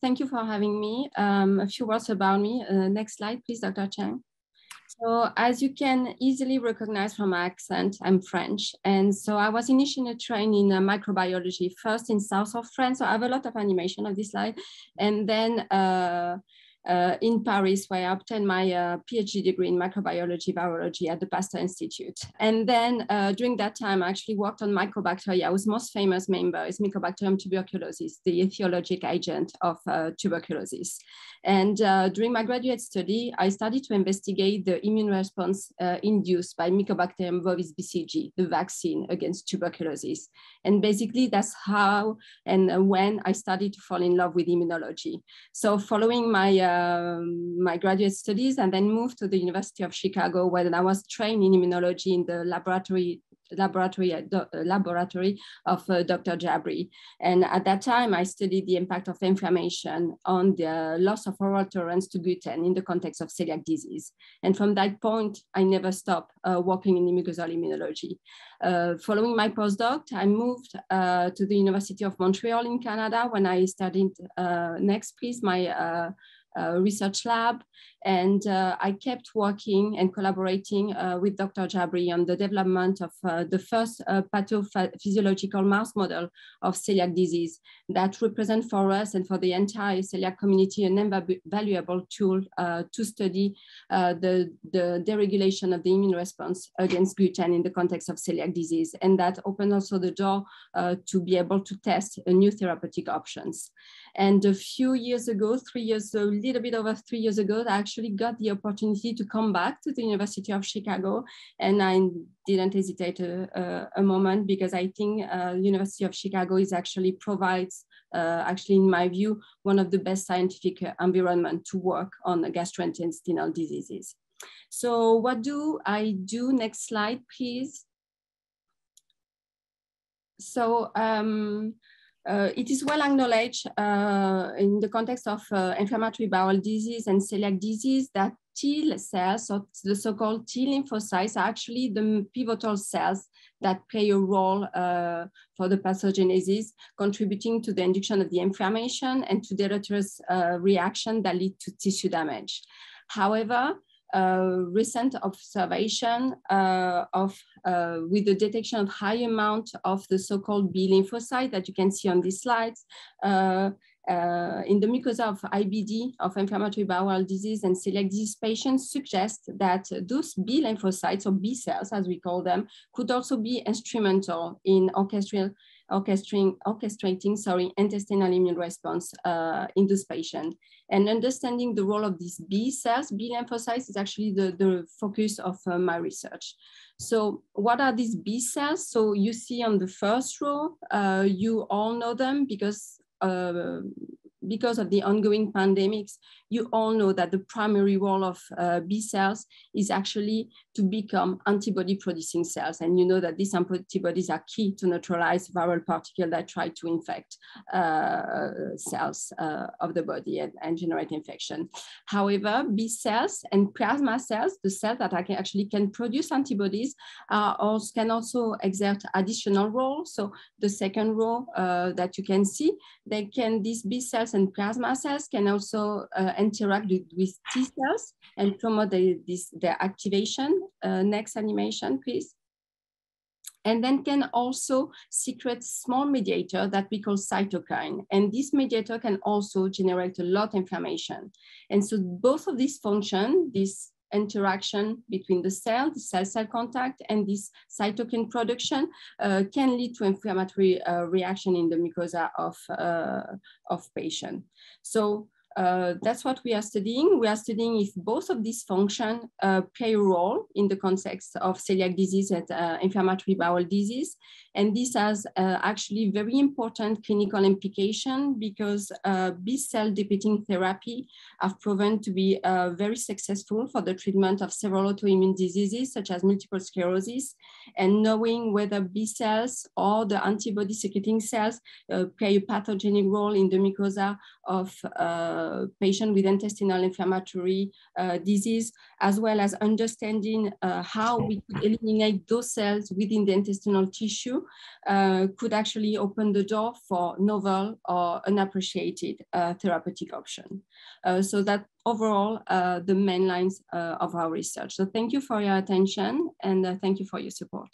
thank you for having me. Um, a few words about me. Uh, next slide, please, Dr. Chang. So as you can easily recognize from my accent, I'm French. And so I was initially trained in uh, microbiology, first in south of France. So I have a lot of animation of this slide. And then uh, in Paris, where I obtained my uh, PhD degree in microbiology virology at the Pasteur Institute. And then uh, during that time, I actually worked on mycobacteria, whose most famous member is Mycobacterium tuberculosis, the etiologic agent of uh, tuberculosis. And uh, during my graduate study, I started to investigate the immune response uh, induced by Mycobacterium bovis BCG, the vaccine against tuberculosis. And basically that's how and when I started to fall in love with immunology. So following my um, my graduate studies and then moved to the University of Chicago where I was trained in immunology in the laboratory laboratory uh, laboratory of uh, Dr. Jabri. And at that time, I studied the impact of inflammation on the loss of oral tolerance to gluten in the context of celiac disease. And from that point, I never stopped uh, working in mucosal immunology. Uh, following my postdoc, I moved uh, to the University of Montreal in Canada when I studied uh, next, please, my Uh, research lab. And uh, I kept working and collaborating uh, with Dr. Jabri on the development of uh, the first pathophysiological mouse model of celiac disease that represent for us and for the entire celiac community an invaluable tool to study the, the deregulation of the immune response against gluten in the context of celiac disease. And that opened also the door to be able to test new therapeutic options. And a few years ago, three years, a little bit over three years ago, I actually got the opportunity to come back to the University of Chicago. And I didn't hesitate a, a, a moment because I think uh, University of Chicago is actually provides, uh, actually in my view, one of the best scientific environment to work on gastrointestinal diseases. So what do I do? Next slide, please. So um, uh, it is well acknowledged uh, in the context of uh, inflammatory bowel disease and celiac disease that T cells, or the so-called T lymphocytes, are actually the pivotal cells that play a role uh, for the pathogenesis, contributing to the induction of the inflammation and to deleterious uh, reaction that lead to tissue damage. However, recent observation uh, of uh, with the detection of high amount of the so-called B lymphocyte that you can see on these slides uh, uh, in the mucosa of IBD, of inflammatory bowel disease and celiac disease patients suggest that those B lymphocytes or B cells, as we call them, could also be instrumental in orchestral orchestrating, orchestrating sorry, intestinal immune response uh, in this patient. And understanding the role of these B cells, B lymphocytes is actually the, the focus of uh, my research. So what are these B cells? So you see on the first row, uh, you all know them because uh, because of the ongoing pandemics, you all know that the primary role of uh, B cells is actually to become antibody producing cells. And you know that these antibodies are key to neutralize viral particles that try to infect uh, cells uh, of the body and, and, generate infection. However, B cells and plasma cells, the cells that actually can produce antibodies, also, can also exert additional roles. So the second row uh, that you can see, they can, these B cells and plasma cells can also uh, interact with, with, T cells and promote the, this, their activation. Uh, next animation, please. And then can also secrete small mediator that we call cytokine. And this mediator can also generate a lot of inflammation. And so both of these function, this interaction between the cell, the cell-cell contact, and this cytokine production uh, can lead to inflammatory uh, reaction in the mucosa of, uh, of patient. So uh, that's what we are studying. We are studying if both of these functions uh, play a role in the context of celiac disease and uh, inflammatory bowel disease. And this has uh, actually very important clinical implication because uh, B-cell depleting therapy have proven to be uh, very successful for the treatment of several autoimmune diseases such as multiple sclerosis. And knowing whether B cells or the antibody secreting cells play a pathogenic role in the mucosa of patients with intestinal inflammatory uh, disease, as well as understanding uh, how we could eliminate those cells within the intestinal tissue uh, could actually open the door for novel or unappreciated uh, therapeutic option. so that overall the main lines of our research. So thank you for your attention and thank you for your support.